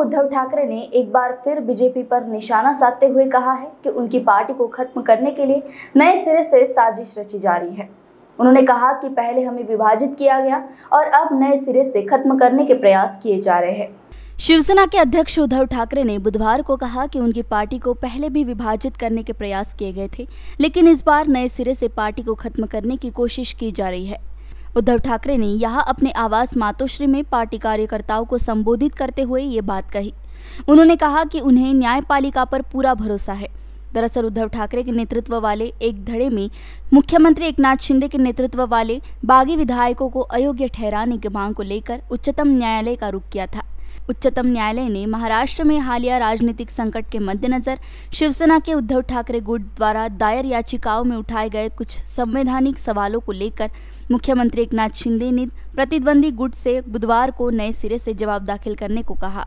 उद्धव ठाकरे ने एक बार फिर बीजेपी पर निशाना साधते हुए कहा है कि उनकी पार्टी को खत्म करने के लिए नए सिरे से साजिश रची जा रही है। उन्होंने कहा कि पहले हमें विभाजित किया गया और अब नए सिरे से खत्म करने के प्रयास किए जा रहे हैं। शिवसेना के अध्यक्ष उद्धव ठाकरे ने बुधवार को कहा कि उनकी पार्टी को पहले भी विभाजित करने के प्रयास किए गए थे, लेकिन इस बार नए सिरे से पार्टी को खत्म करने की कोशिश की जा रही है। उद्धव ठाकरे ने यहाँ अपने आवास मातोश्री में पार्टी कार्यकर्ताओं को संबोधित करते हुए ये बात कही। उन्होंने कहा कि उन्हें न्यायपालिका पर पूरा भरोसा है। दरअसल उद्धव ठाकरे के नेतृत्व वाले एक धड़े में मुख्यमंत्री एकनाथ शिंदे के नेतृत्व वाले बागी विधायकों को अयोग्य ठहराने की मांग को लेकर उच्चतम न्यायालय का रुख किया था। उच्चतम न्यायालय ने महाराष्ट्र में हालिया राजनीतिक संकट के मद्देनजर शिवसेना के उद्धव ठाकरे गुट द्वारा दायर याचिकाओं में उठाए गए कुछ संवैधानिक सवालों को लेकर मुख्यमंत्री एकनाथ शिंदे ने प्रतिद्वंदी गुट से बुधवार को नए सिरे से जवाब दाखिल करने को कहा।